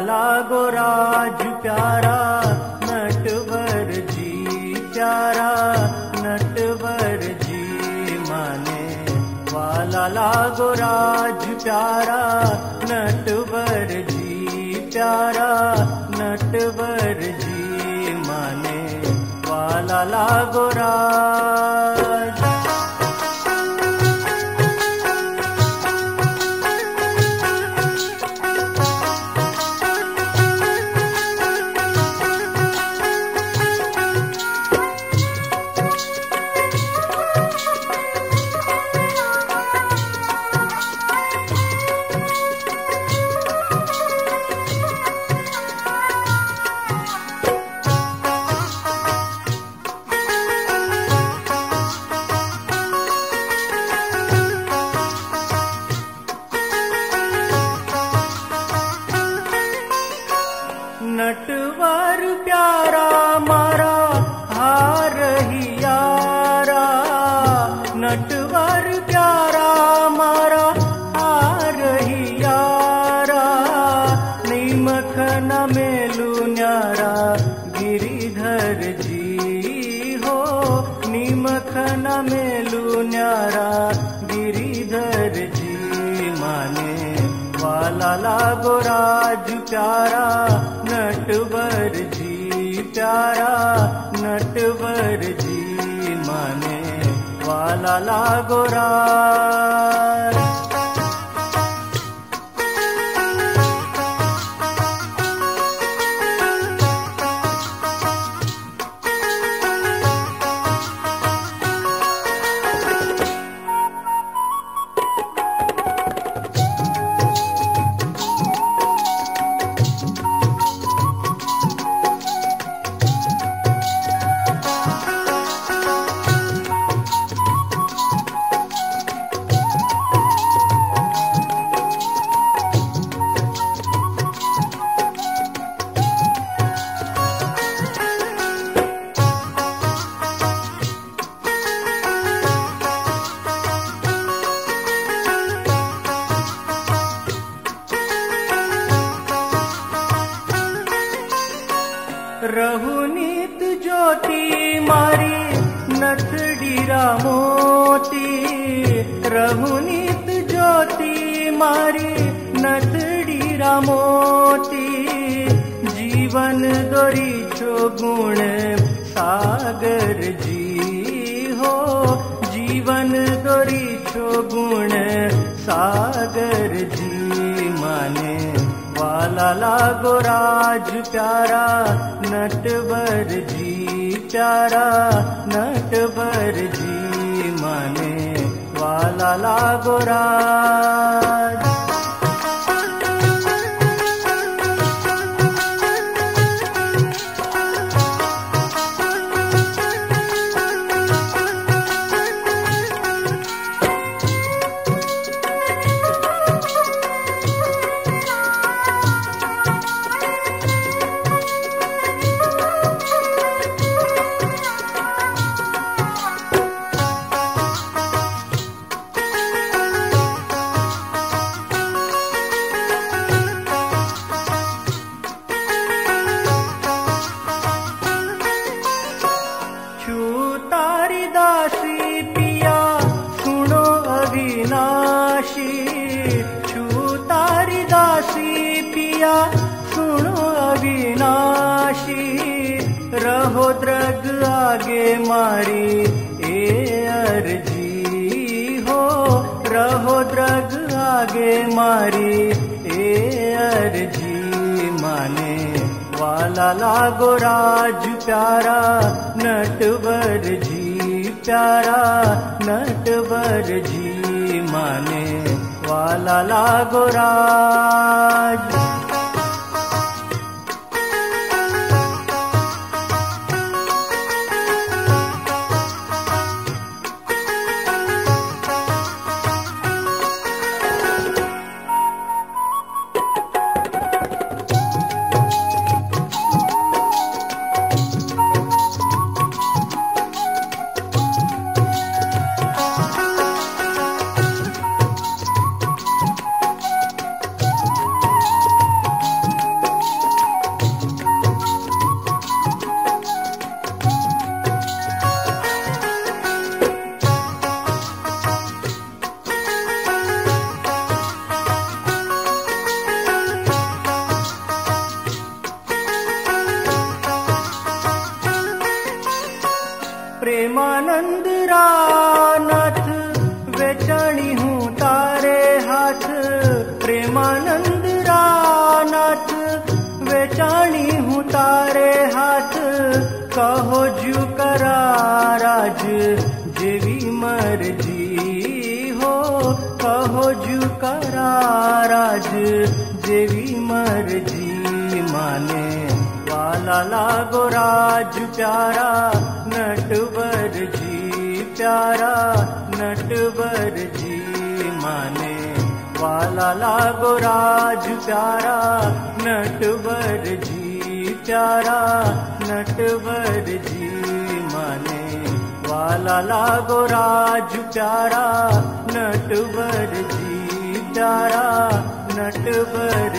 काला गोराज प्यारा नटवर जी प्यारा नटवर जी मने। वा ला गो प्यारा नटवर जी माने। वाला ला गोरा नटवर प्यारा मारा हार ही यारा। निमख न मेलू न्यारा, गिरिधर जी हो। निमख मेलू न्यारा, गिरिधर जी माने वाला लागो राज प्यारा। नटवर जी प्यारा, नटवर जी वाला लागो रहुनीत ज्योति मारी नथडीरा मोती रहुनीत ज्योति मारी नथडीरा मोती जीवन दोरी छो गुण सागर जी हो। जीवन दोरी छो गुण सागर वाला लागो राज प्यारा नटवर जी प्यारा नटवर जी माने वाला लागो तारी दासी पिया सुनो अविनाशी। छू तारी दासी पिया सुनो अविनाशी। रहो द्रग आगे मारी ए अर्जी हो। रहो द्रग आगे मारी ए अर्जी माने वाला लागो राज प्यारा नटवर जी प्यारा नटवर जी माने वाला लागो रानाथ वेचाणी हूँ तारे हाथ। कहो जू कराराज जेवी मर्जी हो। कहो जू कराराज जेवी मर्जी माने। वाला लागो राज प्यारा नटवर जी प्यारा नटवर जी माने वाला लागो राज प्यारा नटवर जी प्यारा नटवर जी माने। वाला लागो राज प्यारा नटवर जी प्यारा नटवर